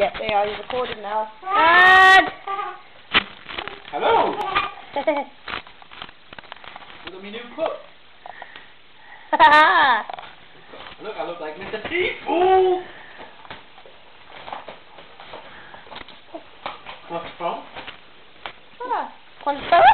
Yes, they are. You're recording now. Dad! Hello! Look at me new cook. Look, I look like Mr. T-Fool! What's from? ah, Constance?